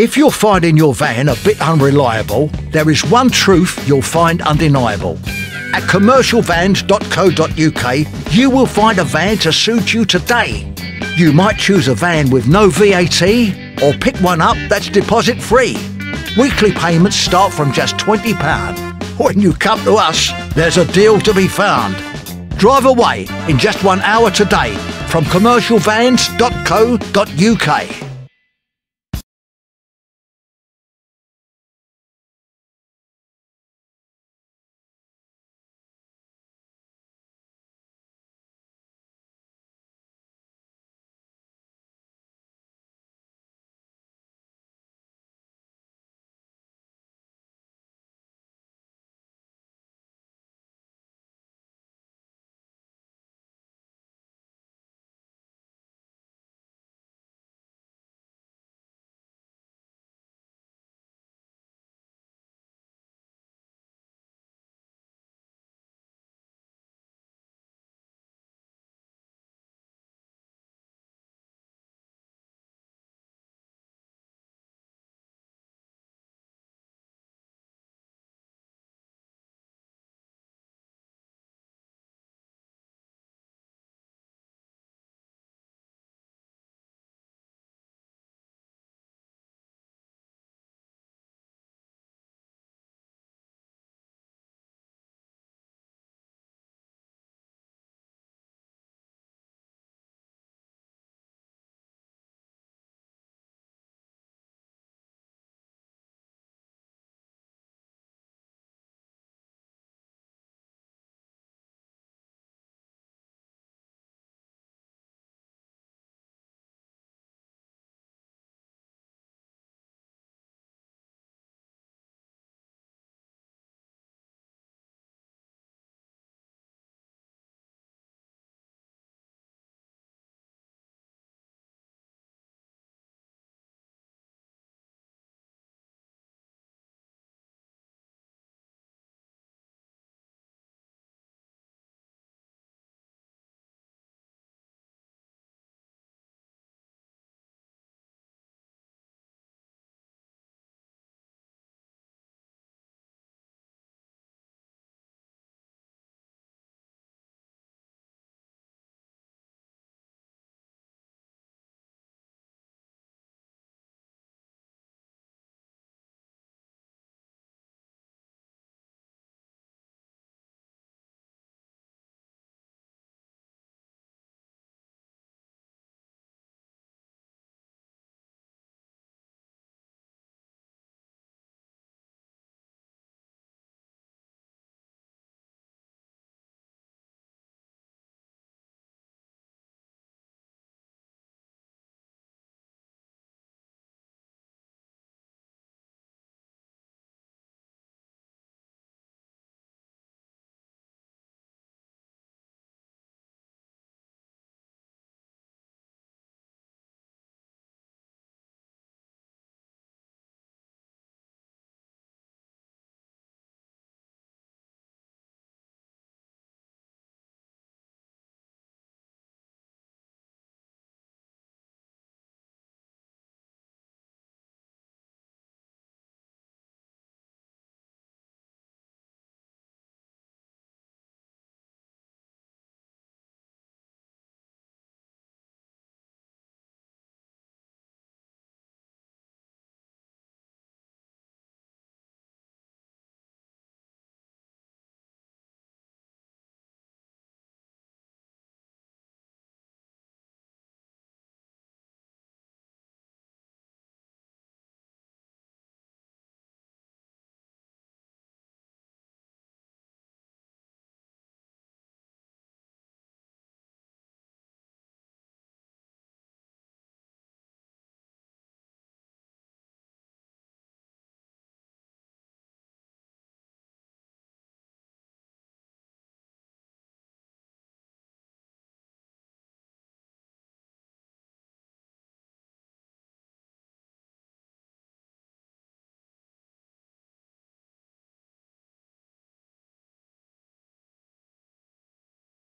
If you're finding your van a bit unreliable, there is one truth you'll find undeniable. At commercialvans.co.uk, you will find a van to suit you today. You might choose a van with no VAT or pick one up that's deposit free. Weekly payments start from just £20. When you come to us, there's a deal to be found. Drive away in just one hour today from commercialvans.co.uk.